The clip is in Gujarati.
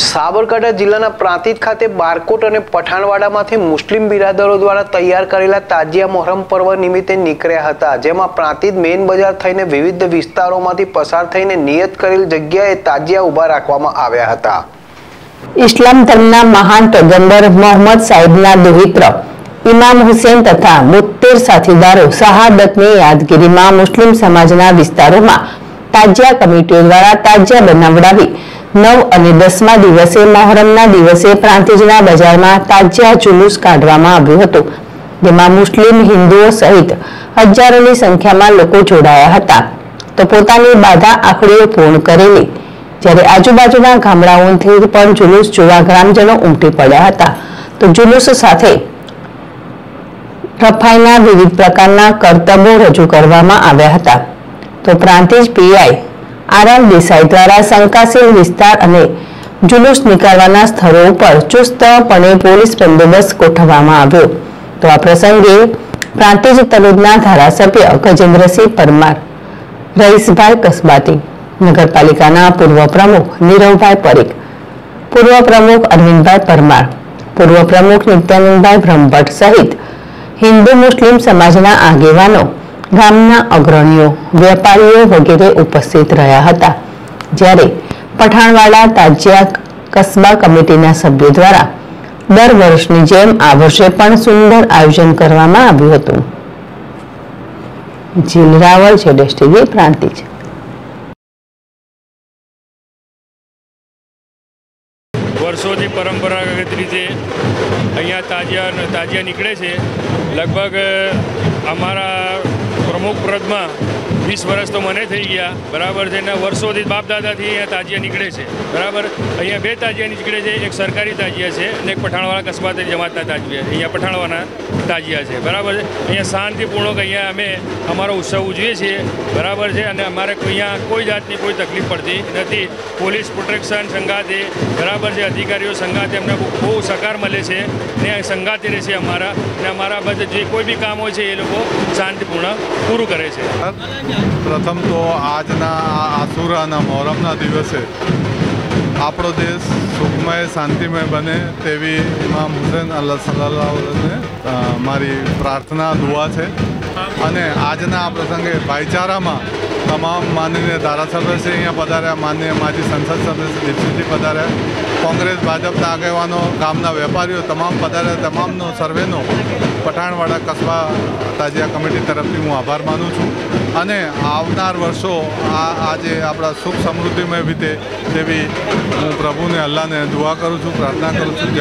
સાબરકાંઠા જિલ્લાના પ્રાંતિજ ખાતે બારકોટ અને પઠાણવાડામાંથી મુસ્લિમ બિરાદરો દ્વારા તૈયાર કરેલા તાજિયા મોહરમ પર્વ નિમિત્તે નીકળ્યા હતા, જેમાં પ્રાંતિજ મેઇન બજાર થઈને વિવિધ વિસ્તારોમાંથી પસાર થઈને નિયત કરેલ જગ્યાએ તાજિયા ઊભા રાખવામાં આવ્યા હતા. ઇસ્લામ ધર્મના મહાન પૈગંબર મોહમ્મદ સાહેબના દુહિત્ર, ઇમામ હુસેન તથા બોતેર સાથીદારો શહાદતની યાદગીરીમાં મુસ્લિમ સમાજના વિસ્તારોમાં તાજિયા કમિટીઓ દ્વારા તાજિયા બનાવડાવી નવ અને દસમા દિવસે મહોરમના દિવસે પ્રાંતિજના બજારમાં તાજિયા જુલુસ કાઢવામાં આવ્યું હતું, જેમાં મુસ્લિમ હિન્દુઓ સહિત હજારોની સંખ્યામાં લોકો જોડાયા હતા. તો પોતાની બાધા આખડીઓ પૂર્ણ કરેલી, જ્યારે આજુબાજુના ગામડાઓથી પણ જુલુસ જોવા ગ્રામજનો ઉમટી પડ્યા હતા. તો જુલુસ સાથે રફાઈના વિવિધ પ્રકારના કરતબો રજૂ કરવામાં આવ્યા હતા. તો પ્રાંતિજ પીઆઈ આરએમ દેસાઈ દ્વારા શંકાશીલ વિસ્તાર અને જુલુસ નીકળવાના સ્થળો ઉપર ચુસ્તપણે પોલીસ બંદોબસ્ત ગોઠવવામાં આવ્યો. તો આ પ્રસંગે પ્રાંતિજ તલોદના ધારાસભ્ય ગજેન્દ્રસિંહ પરમાર, રહીશભાઈ કસબાતી નગરપાલિકાના પૂર્વ પ્રમુખ નીરવભાઈ પરીખ, પૂર્વ પ્રમુખ અરવિંદભાઈ પરમાર, પૂર્વ પ્રમુખ નિત્યાનંદભાઈ બ્રહ્મભટ્ટ સહિત હિન્દુ મુસ્લિમ સમાજના આગેવાનો ગામના અગ્રણીઓ, વેપારીઓ વગેરે ઉપસ્થિત રહ્યા હતા. જ્યારે પઠાણવાડા તાજિયા કસ્બા કમિટીના સભ્યો દ્વારા દર વર્ષની જેમ આ વર્ષે પણ સુંદર આયોજન કરવામાં આવ્યું હતું. જીલ રાવળ છે ડેસ્ટીવી પ્રાંતિજ વર્ષોથી પરંપરાગત રીતે અહીંયા તાજિયા તાજિયા નીકળે છે, લગભગ અમારા પ્રમુખ પદમાં વીસ વર્ષ તો મને થઈ ગયા. બરાબર છે. ને વર્ષોથી બાપદાદાથી અહીંયા તાજિયા નીકળે છે. બરાબર? અહીંયા બે તાજિયા નીકળે છે. એક સરકારી તાજિયા છે અને એક પઠાણવાળા કસ્બાતે જમાતના તાજિયા અહીંયા પઠાણવાના તાજિયા છે. બરાબર છે? અહીંયા શાંતિપૂર્ણક અહીંયા અમે અમારો ઉત્સવ ઉજવીએ છીએ. બરાબર છે? અને અમારે અહીંયા કોઈ જાતની કોઈ તકલીફ પડતી નથી. પોલીસ પ્રોટેક્શન સંઘાતે બરાબર છે? અધિકારીઓ સંઘાતે અમને બહુ સહકાર મળે છે. ને સંઘાતે રહે છે અમારા. ને અમારા બધા જે કોઈ બી કામ હોય છે એ લોકો શાંતિપૂર્ણ પૂરું કરે છે. પ્રથમ તો આજના આસુરાના મોહરમના દિવસે આપણો દેશ સુખમય, શાંતિમય બને તેવી ઇમામ હુસેન અલ્લાહ સલ્લાહને મારી પ્રાર્થના, દુઆ છે. અને આજના આ પ્રસંગે ભાઈચારામાં તમામ માનનીય ધારાસભ્ય છે અહીંયા પધાર્યા, માનનીય માજી સંસદ સદસ્ય દીપસિંહજી પધાર્યા, કોંગ્રેસ, ભાજપના આગેવાનો, ગામના વેપારીઓ તમામ પધાર્યા, તમામનો સર્વેનો પઠાણવાડા કસ્બા તાજિયા કમિટી તરફથી હું આભાર માનું છું. અને આવનાર વર્ષો આ આજે આપણા સુખ સમૃદ્ધિમય વીતે તેવી હું પ્રભુને, અલ્લાહને દુઆ કરું છું, પ્રાર્થના કરું છું.